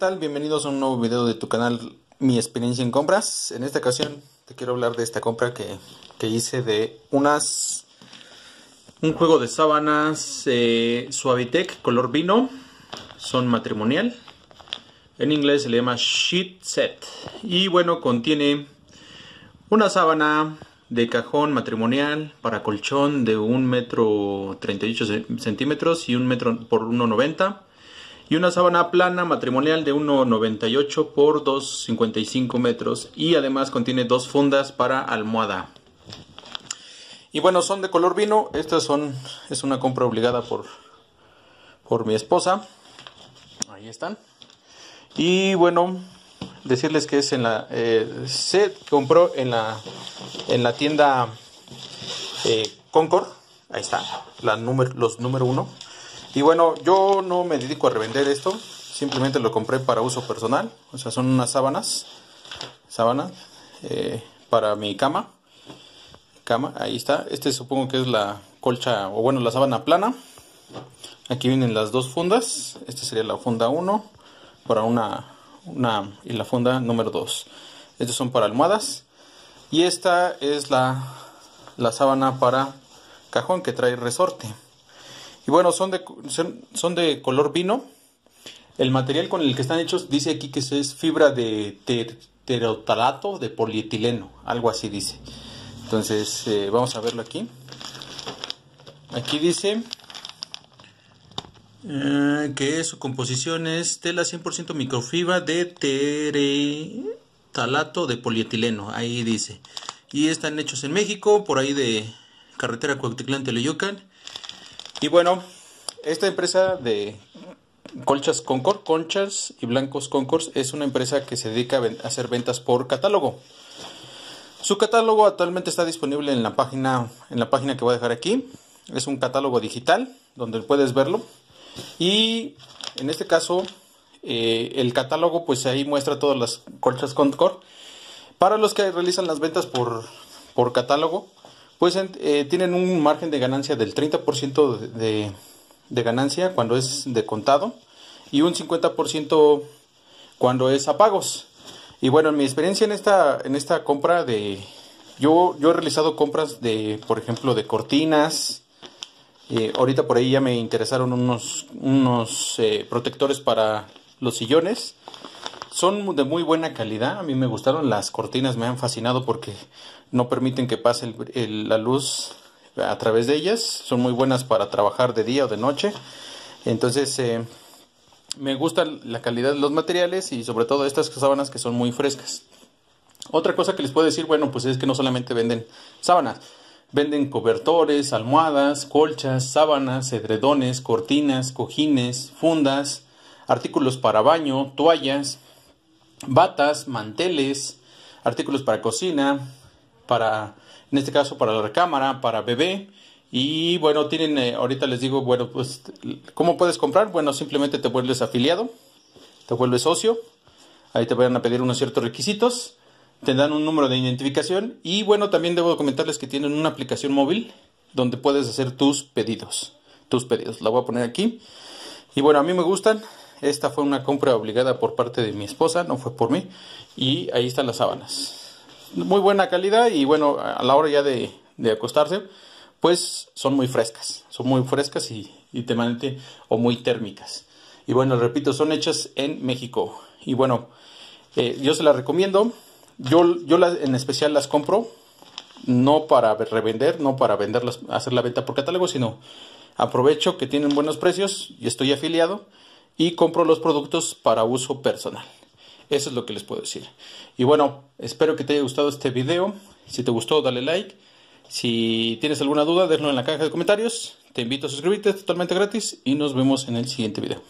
tal? Bienvenidos a un nuevo video de tu canal Mi experiencia en compras. En esta ocasión te quiero hablar de esta compra que, que hice de unas un juego de sábanas eh, Suavitec color vino. Son matrimonial. En inglés se le llama Sheet Set. Y bueno, contiene una sábana de cajón matrimonial para colchón de 1 metro 38 centímetros y 1 metro por 1,90 y una sábana plana matrimonial de 1,98 por 2,55 metros y además contiene dos fundas para almohada. Y bueno, son de color vino, estas son, es una compra obligada por, por mi esposa, ahí están. Y bueno, decirles que es en la, eh, se compró en la, en la tienda eh, Concord, ahí está, los número uno y bueno, yo no me dedico a revender esto, simplemente lo compré para uso personal, o sea, son unas sábanas, sábanas eh, para mi cama, cama, ahí está, este supongo que es la colcha, o bueno, la sábana plana, aquí vienen las dos fundas, esta sería la funda 1, para una, una, y la funda número 2, estos son para almohadas, y esta es la, la sábana para cajón que trae resorte. Y bueno, son de, son, de color vino. El material con el que están hechos dice aquí que es fibra de terotalato de polietileno, algo así dice. Entonces, eh, vamos a verlo aquí. Aquí dice eh, que su composición es tela 100% microfibra de terotalato de polietileno, ahí dice. Y están hechos en México, por ahí de carretera Cuautitlán, Teleyocan. Y bueno, esta empresa de colchas Concord, conchas y blancos Concord, es una empresa que se dedica a hacer ventas por catálogo. Su catálogo actualmente está disponible en la página, en la página que voy a dejar aquí. Es un catálogo digital donde puedes verlo. Y en este caso, eh, el catálogo, pues ahí muestra todas las colchas Concord. Para los que realizan las ventas por, por catálogo, pues eh, tienen un margen de ganancia del 30% de, de, ganancia cuando es de contado y un 50% cuando es a pagos. Y bueno, en mi experiencia en esta, en esta compra de... Yo, yo he realizado compras de, por ejemplo, de cortinas. Eh, ahorita por ahí ya me interesaron unos, unos eh, protectores para los sillones. Son de muy buena calidad, a mí me gustaron las cortinas, me han fascinado porque no permiten que pase la luz a través de ellas, son muy buenas para trabajar de día o de noche, entonces eh, me gusta la calidad de los materiales y sobre todo estas sábanas que son muy frescas. Otra cosa que les puedo decir, bueno, pues es que no solamente venden sábanas, venden cobertores, almohadas, colchas, sábanas, edredones, cortinas, cojines, fundas, artículos para baño, toallas, batas, manteles, artículos para cocina, para, en este caso para la recámara, para bebé. Y bueno, tienen, eh, ahorita les digo, bueno, pues, ¿cómo puedes comprar? Bueno, simplemente te vuelves afiliado, te vuelves socio, ahí te van a pedir unos ciertos requisitos, te dan un número de identificación y bueno, también debo comentarles que tienen una aplicación móvil donde puedes hacer tus pedidos, tus pedidos. La voy a poner aquí. Y bueno, a mí me gustan, esta fue una compra obligada por parte de mi esposa, no fue por mí. Y ahí están las sábanas. Muy buena calidad y bueno, a la hora ya de, acostarse, pues son muy frescas. Son muy frescas y, y o muy térmicas. Y bueno, repito, son hechas en México. Y bueno, eh, yo se las recomiendo. Yo, yo las, en especial las compro no para revender, no para venderlas, hacer la venta por catálogo, sino aprovecho que tienen buenos precios y estoy afiliado y compro los productos para uso personal. Eso es lo que les puedo decir. Y bueno, espero que te haya gustado este video. Si te gustó, dale like. Si tienes alguna duda, déjalo en la caja de comentarios. Te invito a suscribirte, totalmente gratis. Y nos vemos en el siguiente video.